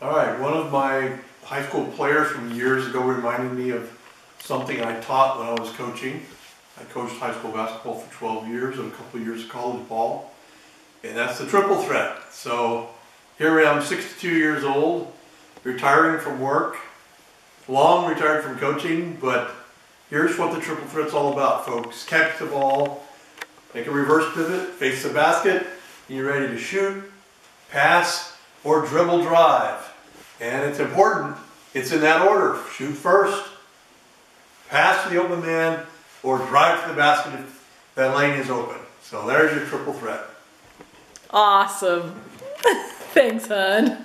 All right, one of my high school players from years ago reminded me of something I taught when I was coaching. I coached high school basketball for 12 years and a couple of years of college ball. And that's the triple threat. So here I am, 62 years old, retiring from work, long retired from coaching, but here's what the triple threat's all about, folks. Catch the ball, make a reverse pivot, face the basket, and you're ready to shoot, pass, or dribble drive. And it's important, it's in that order. Shoot first, pass to the open man, or drive to the basket if that lane is open. So there's your triple threat. Awesome. Thanks, hon.